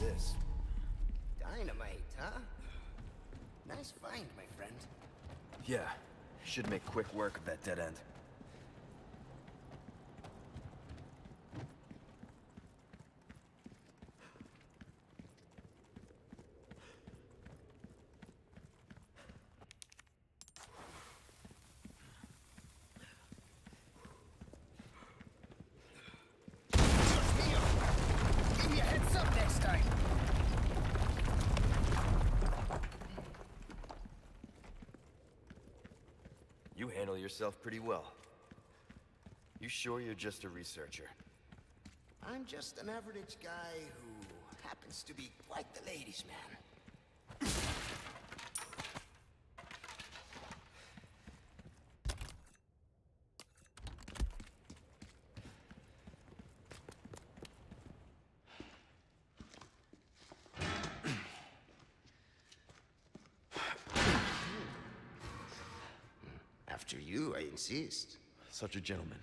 this? Dynamite, huh? Nice find, my friend. Yeah, should make quick work of that dead end. Neo, give me a heads up next time. You handle yourself pretty well. You sure you're just a researcher? I'm just an average guy who happens to be quite the ladies' man. You, I insist. Such a gentleman.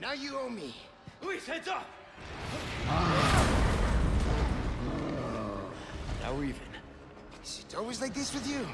Now you owe me. Luis, heads up! Now we're even. Is it always like this with you?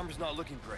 Armor's not looking great.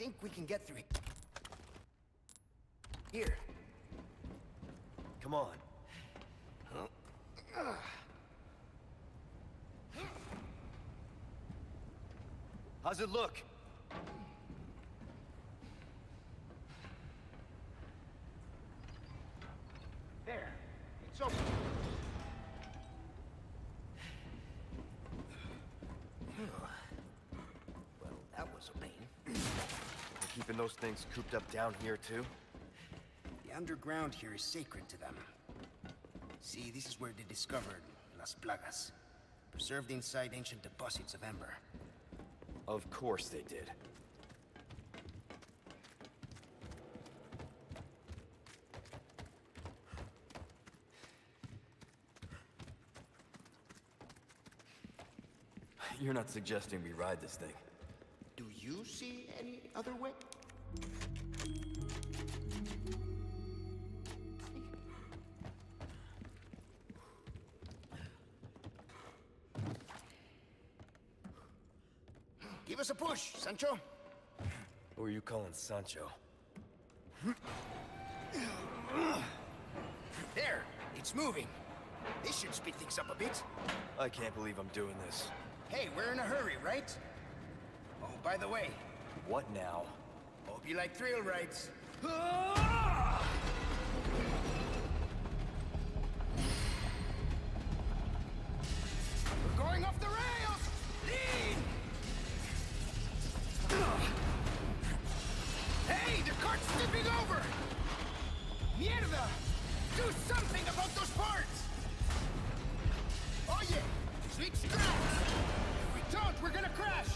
Think we can get through. Here. Come on. How's it look? There. It's open. well, that was a pain. They're keeping those things cooped up down here, too? The underground here is sacred to them. See, this is where they discovered Las Plagas. Preserved inside ancient deposits of amber. Of course they did. You're not suggesting we ride this thing. Do you see any other way? Us a push, Sancho. Who are you calling Sancho? There, it's moving. This should speed things up a bit. I can't believe I'm doing this. Hey, we're in a hurry, right? Oh, by the way, What now? hope you like thrill rides. Cart's tipping over! Mierda! Do something about those parts! Oye, sweet scratch! If we don't, we're gonna crash!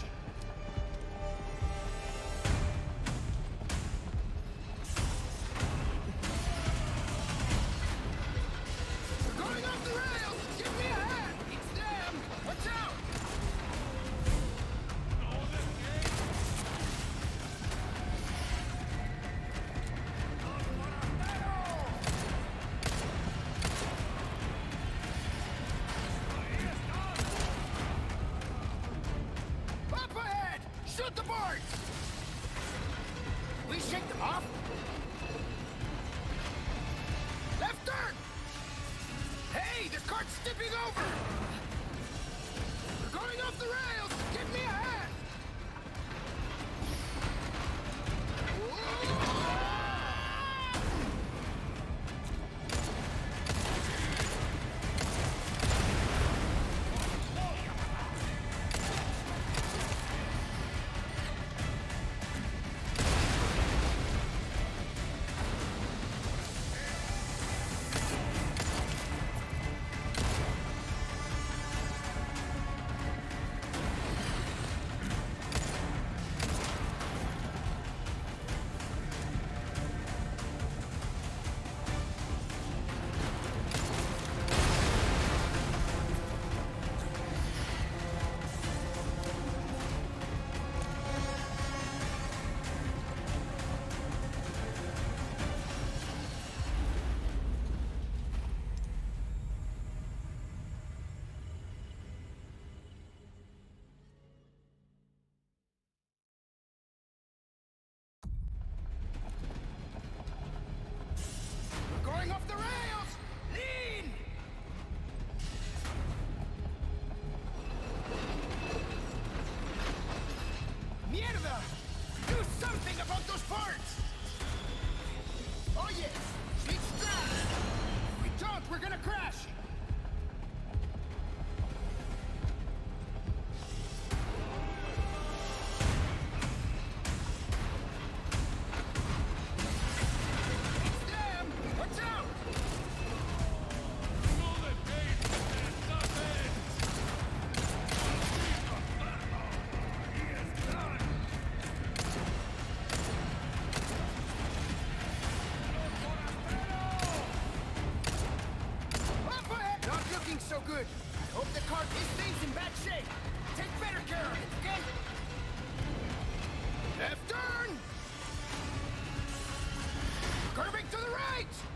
Right!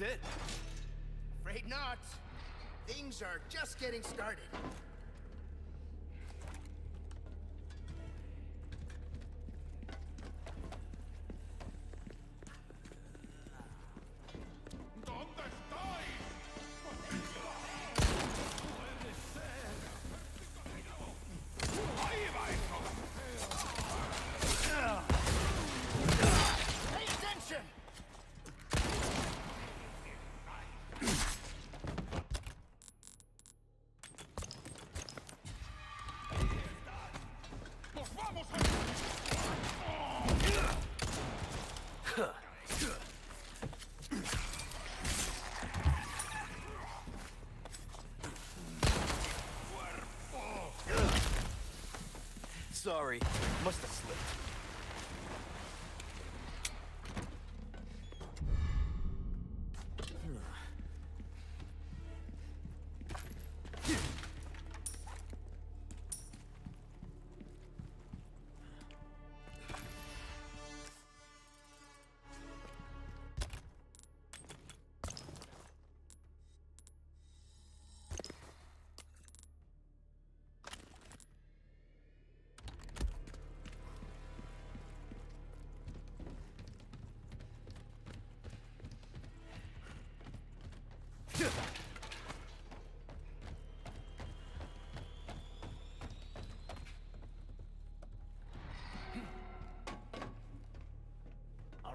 it? Afraid not. Things are just getting started. sorry. Must have slipped.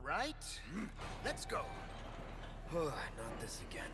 right, let's go. Oh, not this again.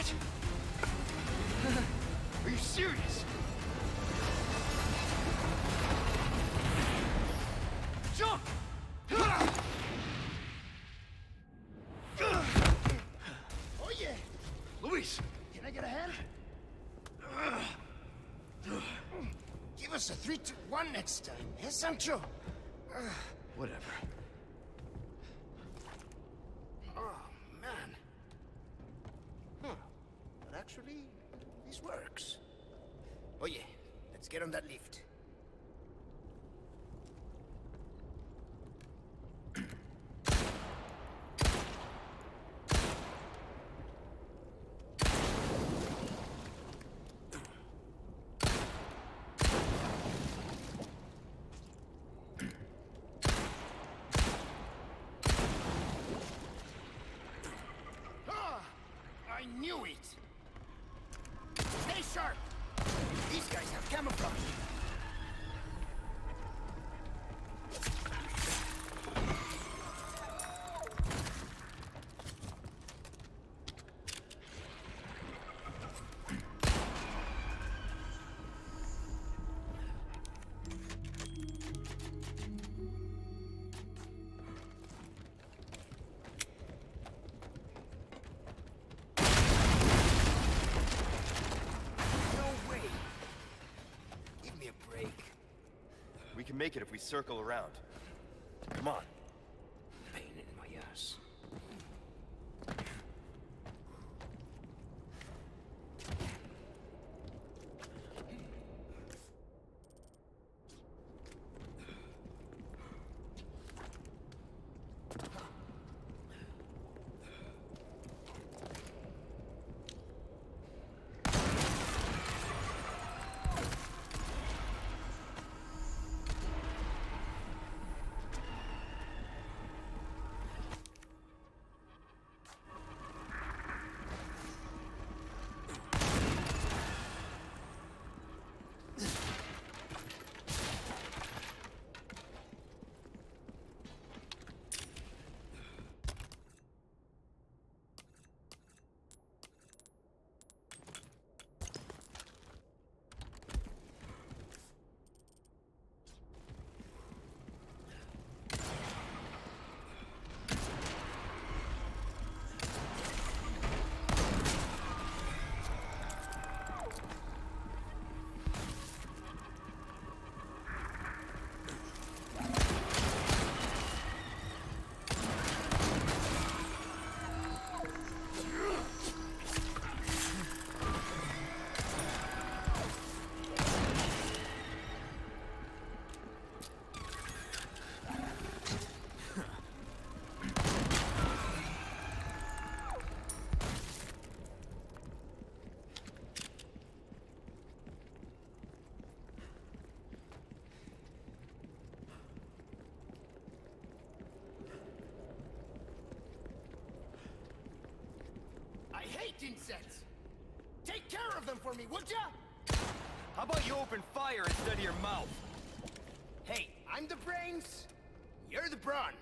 What? Are you serious? Jump! Oh yeah! Luis! Can I get a? Give us a three to one next time, eh, Sancho? Whatever. Knew it! Stay sharp! These guys have camouflage. Make it if we circle around. Insects! Take care of them for me, would ya? How about you open fire instead of your mouth? Hey, I'm the brains. You're the brawn.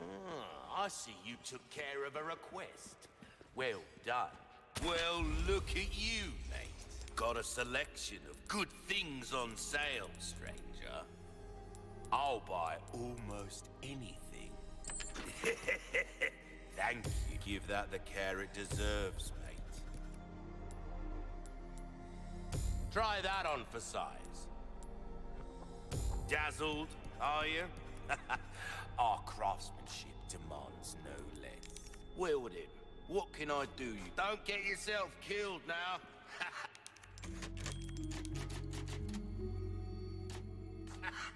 Ah, I see you took care of a request. Well done. Well, look at you, mate. Got a selection of good things on sale, stranger. I'll buy almost anything. Thank you. Give that the care it deserves, mate. Try that on for size. Dazzled, are you? Our craftsmanship demands no less. Wield him. What can I do you? Don't get yourself killed now.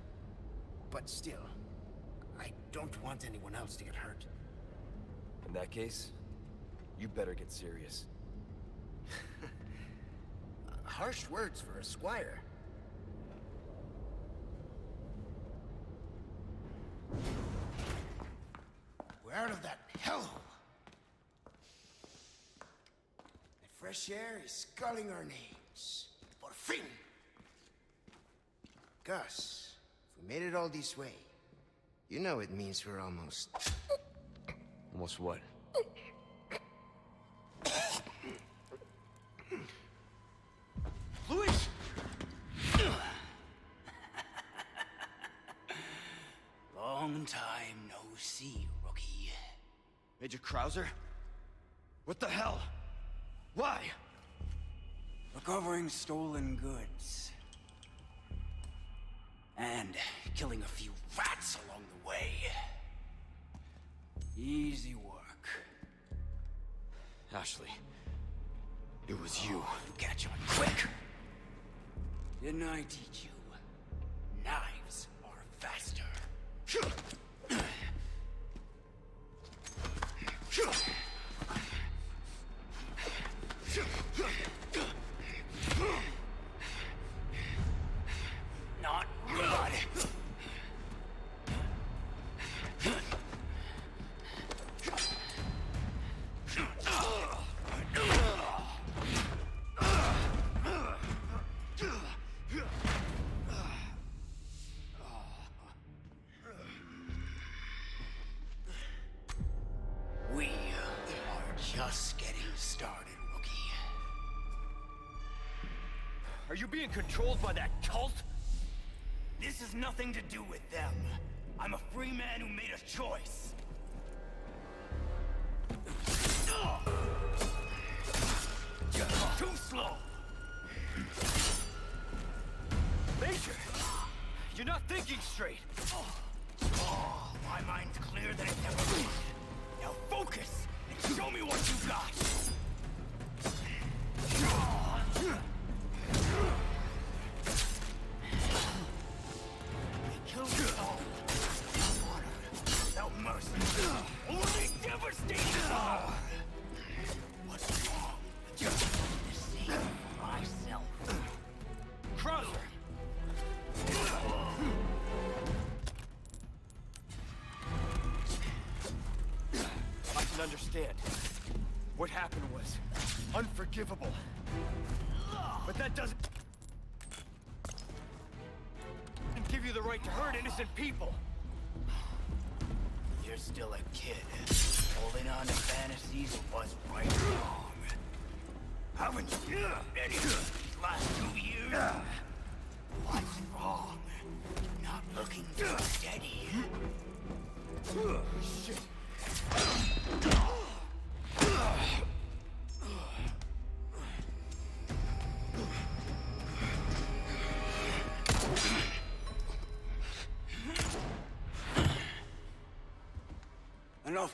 But still, I don't want anyone else to get hurt. In that case, you better get serious. Harsh words for a squire. We're out of that hellhole. The fresh air is calling our names. Por fin! Gus, made it all this way, you know it means we're almost... Almost what? Easy work. Ashley. It was you. You catch on quick. Didn't I teach you? Knives are faster. You being controlled by that cult? This has nothing to do with them. I'm a free man who made a choice. Too slow. Major! You're not thinking straight! Oh, my mind's clearer than it's ever been. Now focus and show me what you've got.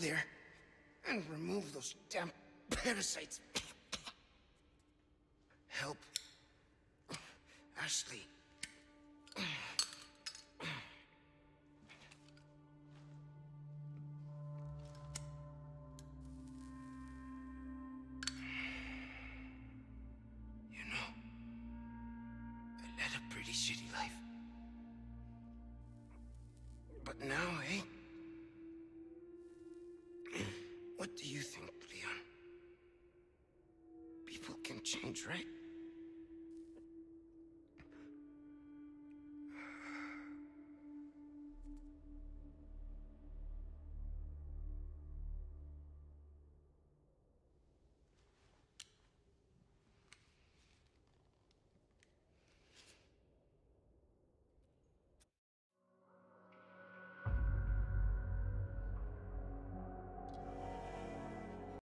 There and remove those damn parasites. Help. Ashley.